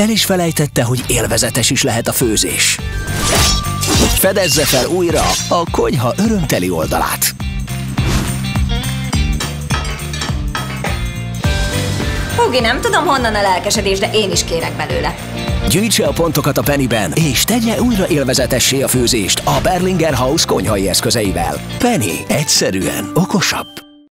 El is felejtette, hogy élvezetes is lehet a főzés. Fedezze fel újra a konyha örömteli oldalát. Hugi, nem tudom honnan a lelkesedés, de én is kérek belőle. Gyűjtse a pontokat a Pennyben, és tegye újra élvezetessé a főzést a Berlinger House konyhai eszközeivel. Penny egyszerűen okosabb.